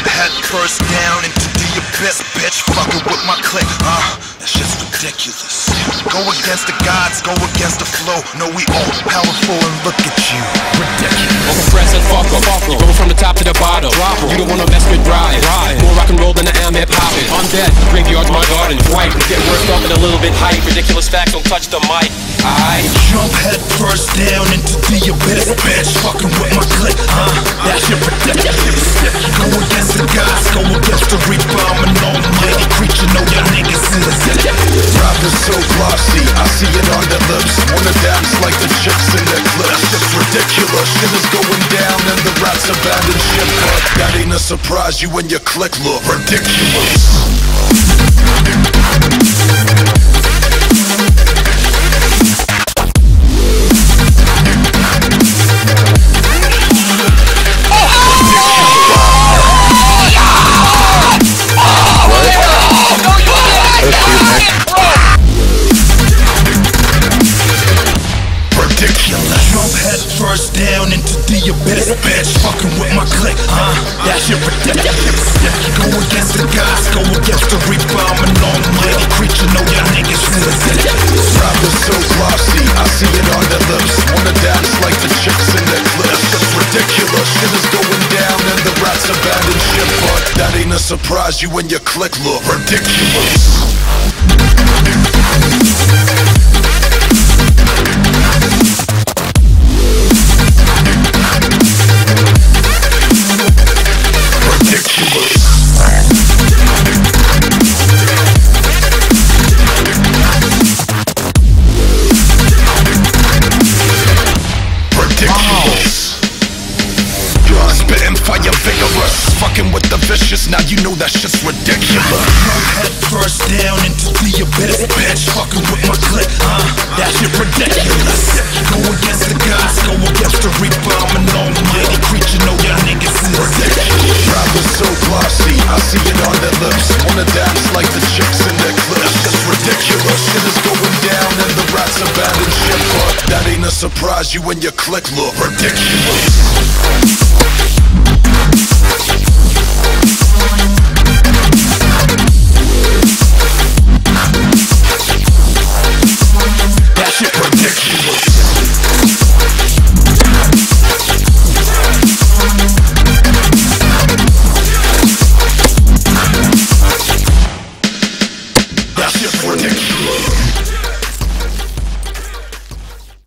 Head first down into the abyss, bitch. Fucking with my click, uh, that shit's ridiculous. Go against the gods, go against the flow. No, we all powerful and look at you, ridiculous. Compressor, fuck up. You go from the top to the bottom. You don't wanna mess with drive. More rock and roll than I am hip hop. Undead, graveyard's my garden. White, get worked up and a little bit hype. Ridiculous facts, don't touch the mic. I Jump head first down into the abyss, bitch. Fucking with my click, huh? See it on their lips. Wanna dance like the chicks in their clips. It's ridiculous, shit is going down and the rats abandon ship But that ain't a surprise, you and your clique look ridiculous. First down into the abyss, bitch. Fucking with my click, huh? That shit ridiculous. Go against the gods, go against the. I'm an almighty creature, know y'all niggas is Rappers so glossy, I see it on their lips Wanna dance like the chicks in the clips It's ridiculous, shit is going down and the rats abandon ship But that ain't a surprise, you and your clique look Ridiculous Fucking with the vicious, now you know that shit's ridiculous Head first down into the abyss, bitch. Fucking with my click, huh? That shit ridiculous. Go against the gods, go against the reaper. I'm an almighty creature, know y'all niggas is ridiculous. Rappers so glossy, I see it on their lips Wanna dance like the chicks in their clips It's ridiculous, shit is going down and the rats abandon ship But that ain't a surprise, you and your clique look ridiculous That's just ridiculous.